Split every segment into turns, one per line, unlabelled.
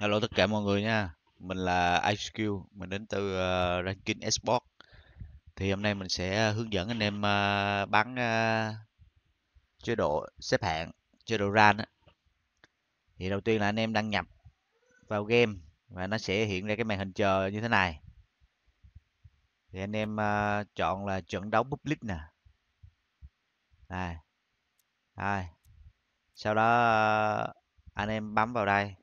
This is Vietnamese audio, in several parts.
Hello tất cả mọi người nha. Mình là iSkill, mình đến từ uh, Ranking Esports. Thì hôm nay mình sẽ hướng dẫn anh em ờ, uh, bắn uh, ờ, chế độ xếp hạng, chế độ ran á. Thì đầu tiên là anh em đăng nhập vào game và nó sẽ hiện ra cái màn hình chờ như thế này. Thì anh em uh, chọn là trận đấu public nè. Đây. Đây. Sau đó uh, anh em bấm vào đây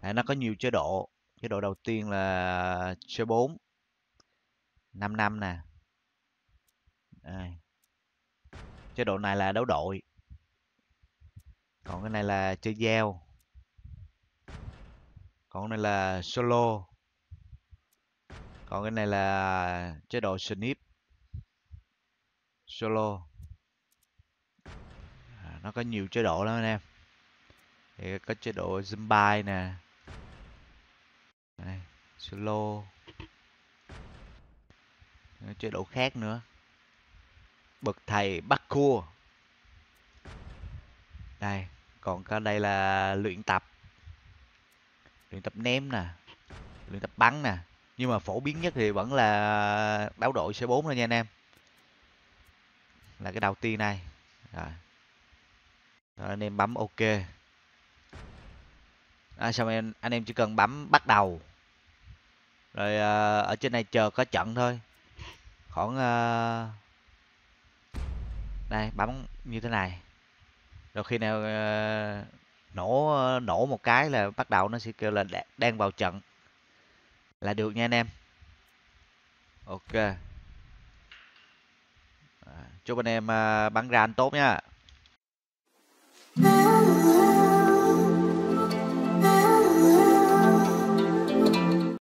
à, nó có nhiều chế độ. Chế độ đầu tiên là chơi 4 5 năm nè. À. chế độ này là đấu đội. Còn cái này là chơi giao. Còn cái này là solo. Còn cái này là chế độ snip. Solo. À, nó có nhiều chế độ lắm anh em. Thì có chế độ zombie nè slow. Solo chế độ khác nữa. Bậc thầy bắt cua đây còn có đây là luyện tập. Luyện tập ném nè. Luyện tập bắn nè. Nhưng mà phổ biến nhất thì vẫn là báo đội C4 thôi nha anh em. Là cái đầu tiên này. Rồi, rồi anh em bấm ok. À, xong anh anh em chỉ cần bấm bắt đầu rồi à, ở trên này chờ có trận thôi. Khoảng à, đây bấm như thế này. Rồi khi nào à, nổ nổ một cái là bắt đầu nó sẽ kêu là đang vào trận. Là được nha anh em. Ok. À, chúc anh em à, bắn ra anh tốt nha.